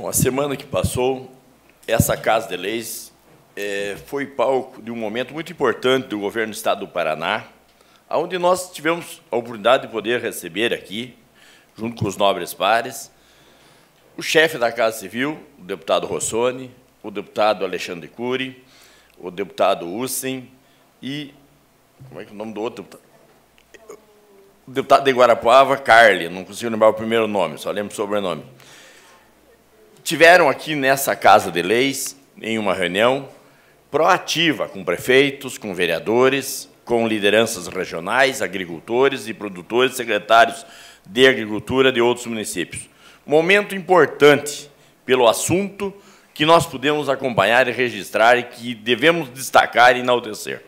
Bom, a semana que passou, essa Casa de Leis é, foi palco de um momento muito importante do governo do Estado do Paraná, onde nós tivemos a oportunidade de poder receber aqui, junto com os nobres pares, o chefe da Casa Civil, o deputado Rossoni, o deputado Alexandre Cury, o deputado Ussen e... Como é que é o nome do outro deputado? O deputado de Guarapuava, Carly, não consigo lembrar o primeiro nome, só lembro o sobrenome. Tiveram aqui nessa Casa de Leis, em uma reunião proativa com prefeitos, com vereadores, com lideranças regionais, agricultores e produtores, secretários de agricultura de outros municípios. Momento importante pelo assunto que nós podemos acompanhar e registrar e que devemos destacar e enaltecer.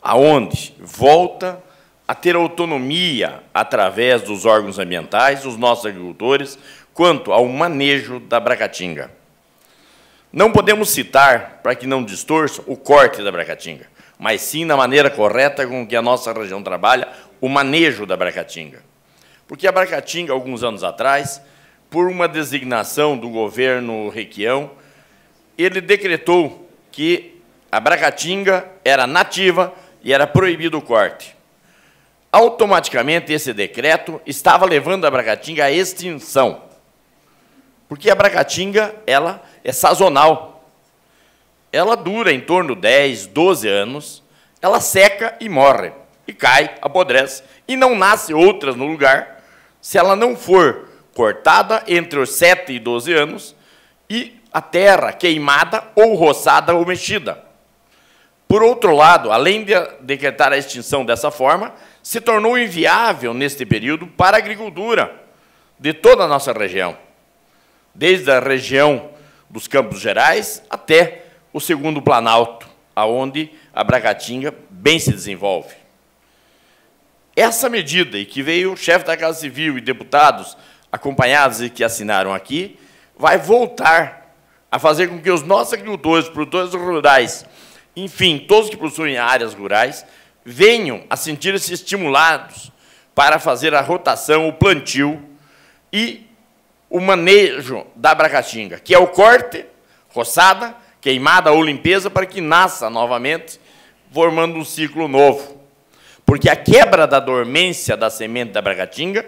Aonde volta a ter autonomia através dos órgãos ambientais, os nossos agricultores, quanto ao manejo da bracatinga. Não podemos citar, para que não distorça, o corte da bracatinga, mas sim na maneira correta com que a nossa região trabalha, o manejo da bracatinga. Porque a bracatinga, alguns anos atrás, por uma designação do governo Requião, ele decretou que a bracatinga era nativa e era proibido o corte. Automaticamente, esse decreto estava levando a bracatinga à extinção. Porque a bracatinga ela é sazonal. Ela dura em torno de 10, 12 anos, ela seca e morre, e cai, apodrece, e não nasce outras no lugar, se ela não for cortada entre os 7 e 12 anos e a terra queimada ou roçada ou mexida. Por outro lado, além de decretar a extinção dessa forma, se tornou inviável neste período para a agricultura de toda a nossa região desde a região dos Campos Gerais até o segundo Planalto, aonde a Bracatinga bem se desenvolve. Essa medida, e que veio o chefe da Casa Civil e deputados acompanhados e que assinaram aqui, vai voltar a fazer com que os nossos agricultores, produtores rurais, enfim, todos que possuem áreas rurais, venham a sentir-se estimulados para fazer a rotação, o plantio e o manejo da bracatinga, que é o corte, roçada, queimada ou limpeza, para que nasça novamente, formando um ciclo novo. Porque a quebra da dormência da semente da bracatinga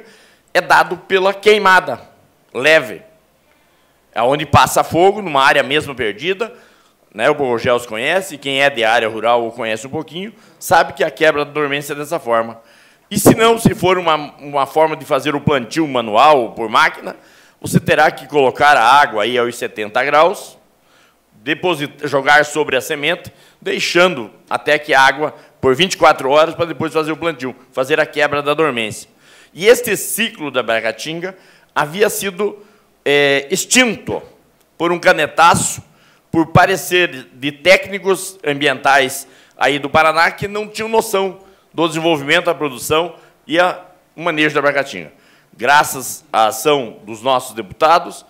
é dado pela queimada leve, é onde passa fogo, numa área mesmo perdida, né, o Borgels conhece, quem é de área rural ou conhece um pouquinho, sabe que a quebra da dormência é dessa forma. E se não, se for uma, uma forma de fazer o plantio manual por máquina, você terá que colocar a água aí aos 70 graus, depositar, jogar sobre a semente, deixando até que a água por 24 horas para depois fazer o plantio, fazer a quebra da dormência. E este ciclo da Bracatinga havia sido é, extinto por um canetaço, por parecer de técnicos ambientais aí do Paraná que não tinham noção do desenvolvimento, da produção e a, o manejo da Bracatinga graças à ação dos nossos deputados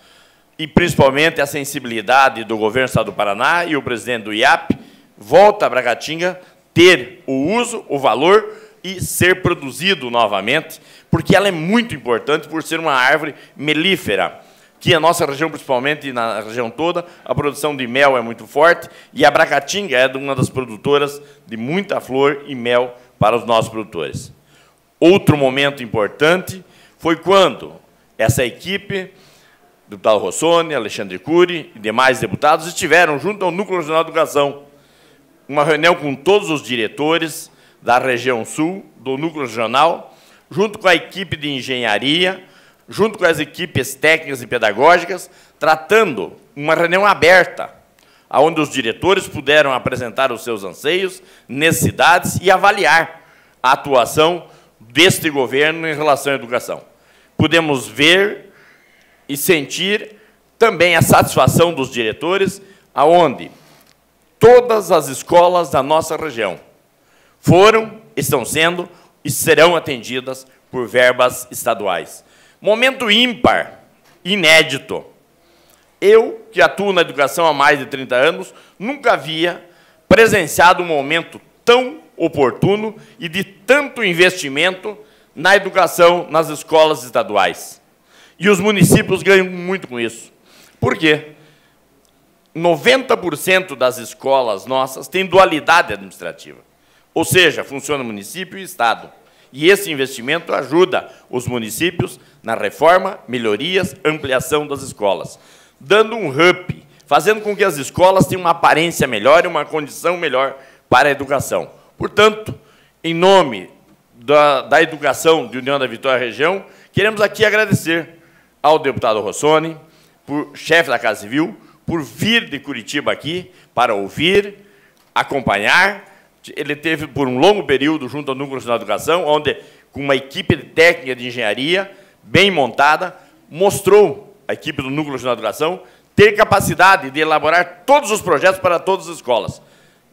e principalmente à sensibilidade do governo do Estado do Paraná e o presidente do IAP, volta a Bracatinga ter o uso, o valor e ser produzido novamente, porque ela é muito importante por ser uma árvore melífera, que a nossa região, principalmente na região toda, a produção de mel é muito forte e a Bracatinga é uma das produtoras de muita flor e mel para os nossos produtores. Outro momento importante foi quando essa equipe, deputado Rossoni, Alexandre Cury e demais deputados estiveram junto ao Núcleo Regional de Educação, uma reunião com todos os diretores da região sul, do Núcleo Regional, junto com a equipe de engenharia, junto com as equipes técnicas e pedagógicas, tratando uma reunião aberta, onde os diretores puderam apresentar os seus anseios, necessidades e avaliar a atuação deste governo em relação à educação. Podemos ver e sentir também a satisfação dos diretores, aonde todas as escolas da nossa região foram, estão sendo e serão atendidas por verbas estaduais. Momento ímpar, inédito. Eu, que atuo na educação há mais de 30 anos, nunca havia presenciado um momento tão oportuno e de tanto investimento na educação nas escolas estaduais. E os municípios ganham muito com isso. Por quê? 90% das escolas nossas têm dualidade administrativa. Ou seja, funciona município e Estado. E esse investimento ajuda os municípios na reforma, melhorias, ampliação das escolas, dando um up, fazendo com que as escolas tenham uma aparência melhor e uma condição melhor para a educação. Portanto, em nome da, da educação de União da Vitória Região, queremos aqui agradecer ao deputado Rossoni, por chefe da Casa Civil, por vir de Curitiba aqui para ouvir, acompanhar. Ele teve por um longo período junto ao Núcleo de Educação, onde, com uma equipe técnica de engenharia bem montada, mostrou a equipe do Núcleo de Educação ter capacidade de elaborar todos os projetos para todas as escolas,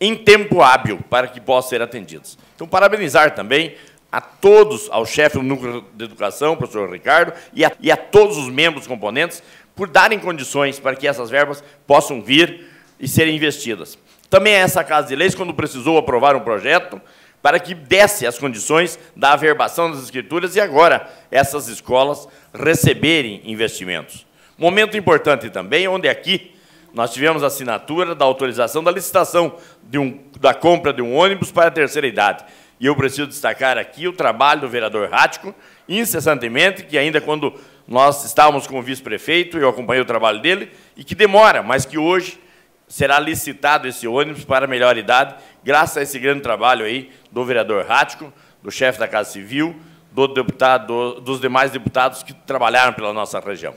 em tempo hábil, para que possam ser atendidos. Então, parabenizar também a todos, ao chefe do Núcleo de Educação, professor Ricardo, e a, e a todos os membros componentes, por darem condições para que essas verbas possam vir e serem investidas. Também essa Casa de Leis, quando precisou aprovar um projeto, para que desse as condições da averbação das escrituras e agora essas escolas receberem investimentos. Momento importante também, onde aqui nós tivemos a assinatura da autorização da licitação um, da compra de um ônibus para a terceira idade. E eu preciso destacar aqui o trabalho do vereador Rático, incessantemente, que ainda quando nós estávamos com o vice-prefeito, eu acompanhei o trabalho dele, e que demora, mas que hoje será licitado esse ônibus para a melhor idade, graças a esse grande trabalho aí do vereador Rático, do chefe da Casa Civil, do deputado, dos demais deputados que trabalharam pela nossa região.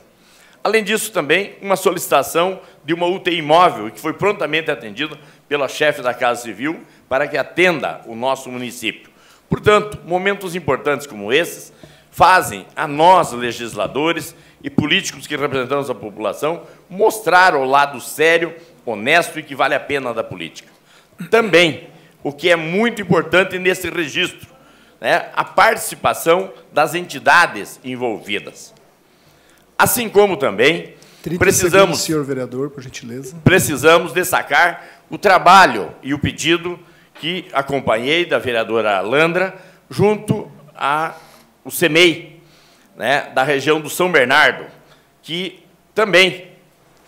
Além disso, também, uma solicitação de uma UTI móvel, que foi prontamente atendida pela chefe da Casa Civil, para que atenda o nosso município. Portanto, momentos importantes como esses fazem a nós, legisladores e políticos que representamos a população, mostrar o lado sério, honesto e que vale a pena da política. Também, o que é muito importante nesse registro, né, a participação das entidades envolvidas. Assim como também precisamos, senhor vereador, por gentileza. Precisamos destacar o trabalho e o pedido que acompanhei da vereadora Landra junto a o CEMEI, né, da região do São Bernardo, que também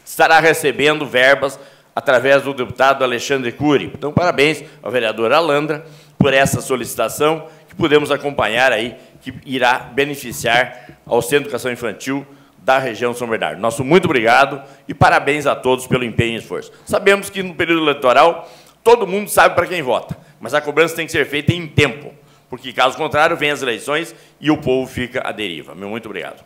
estará recebendo verbas através do deputado Alexandre Cury. Então, parabéns ao vereador Alandra por essa solicitação que podemos acompanhar aí, que irá beneficiar ao Centro de Educação Infantil da região São Bernardo. Nosso muito obrigado e parabéns a todos pelo empenho e esforço. Sabemos que no período eleitoral todo mundo sabe para quem vota, mas a cobrança tem que ser feita em tempo porque, caso contrário, vem as eleições e o povo fica à deriva. Meu muito obrigado.